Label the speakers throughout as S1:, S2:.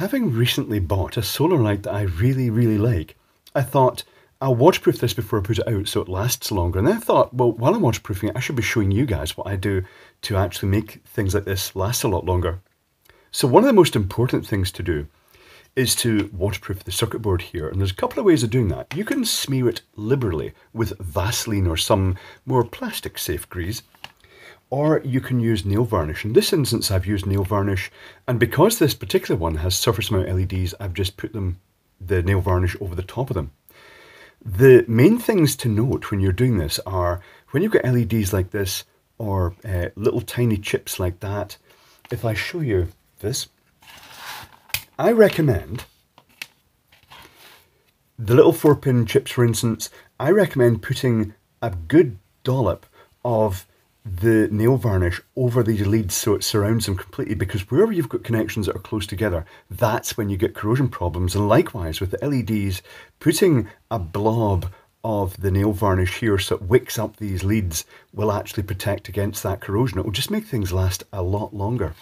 S1: having recently bought a solar light that I really, really like, I thought I'll waterproof this before I put it out so it lasts longer. And then I thought, well, while I'm waterproofing it, I should be showing you guys what I do to actually make things like this last a lot longer. So one of the most important things to do is to waterproof the circuit board here. And there's a couple of ways of doing that. You can smear it liberally with Vaseline or some more plastic safe grease or you can use nail varnish. In this instance, I've used nail varnish, and because this particular one has surface mount LEDs, I've just put them, the nail varnish over the top of them. The main things to note when you're doing this are when you've got LEDs like this or uh, little tiny chips like that, if I show you this, I recommend the little four pin chips, for instance, I recommend putting a good dollop of the nail varnish over these leads so it surrounds them completely because wherever you've got connections that are close together, that's when you get corrosion problems. And likewise with the LEDs, putting a blob of the nail varnish here so it wicks up these leads will actually protect against that corrosion. It will just make things last a lot longer.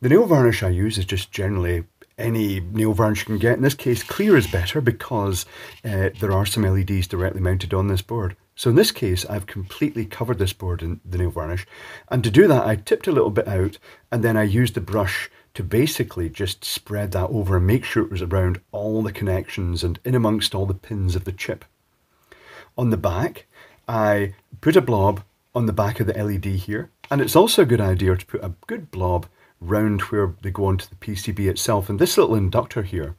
S1: The nail varnish I use is just generally any nail varnish you can get. In this case, clear is better because uh, there are some LEDs directly mounted on this board. So in this case, I've completely covered this board in the nail varnish. And to do that, I tipped a little bit out and then I used the brush to basically just spread that over and make sure it was around all the connections and in amongst all the pins of the chip. On the back, I put a blob on the back of the LED here. And it's also a good idea to put a good blob round where they go onto the PCB itself. And this little inductor here,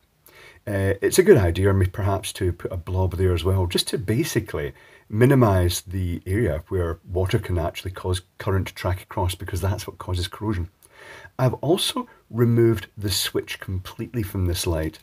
S1: uh, it's a good idea perhaps to put a blob there as well, just to basically minimize the area where water can actually cause current to track across because that's what causes corrosion. I've also removed the switch completely from this light.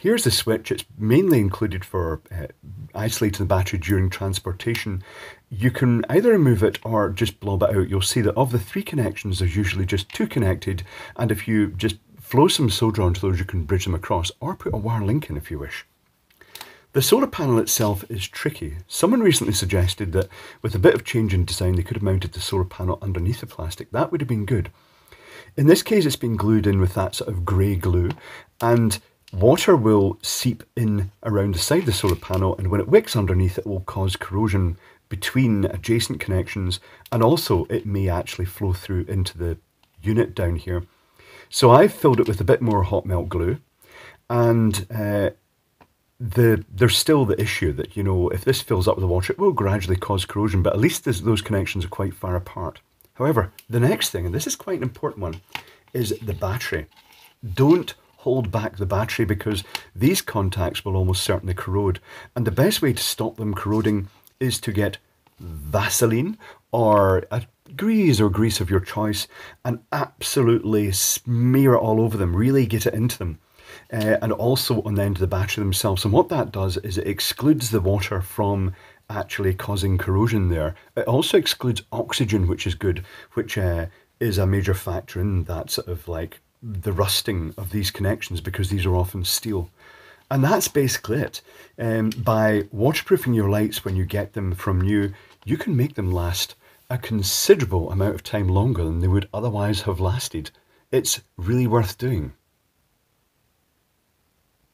S1: Here's the switch. It's mainly included for uh, isolating the battery during transportation. You can either remove it or just blob it out. You'll see that of the three connections, there's usually just two connected. And if you just flow some solder onto those, you can bridge them across or put a wire link in if you wish. The solar panel itself is tricky. Someone recently suggested that with a bit of change in design, they could have mounted the solar panel underneath the plastic. That would have been good. In this case, it's been glued in with that sort of grey glue, and water will seep in around the side of the solar panel, and when it wicks underneath, it will cause corrosion between adjacent connections, and also it may actually flow through into the unit down here. So I've filled it with a bit more hot melt glue, and uh, the there's still the issue that you know if this fills up with water it will gradually cause corrosion but at least this, those connections are quite far apart. However the next thing and this is quite an important one is the battery. Don't hold back the battery because these contacts will almost certainly corrode. And the best way to stop them corroding is to get Vaseline or a grease or grease of your choice and absolutely smear it all over them really get it into them uh, and also on the end of the battery themselves. And what that does is it excludes the water from actually causing corrosion there. It also excludes oxygen, which is good, which uh, is a major factor in that sort of like the rusting of these connections because these are often steel. And that's basically it. Um, by waterproofing your lights when you get them from new, you can make them last a considerable amount of time longer than they would otherwise have lasted. It's really worth doing.